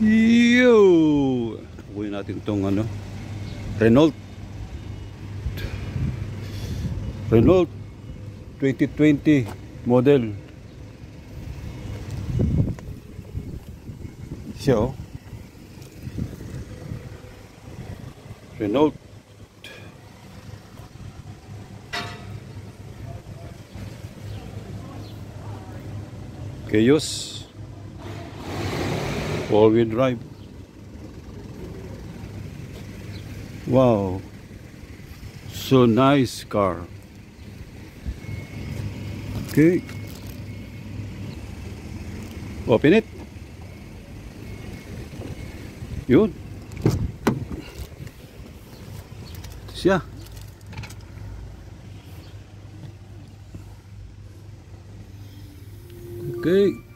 Yo! Uwi natin tong ano, Renault. Renault 2020 model. Siya oh. Renault. Kayos. All-wheel drive. Wow. So nice car. Okay. Open it. Ito siya. Okay.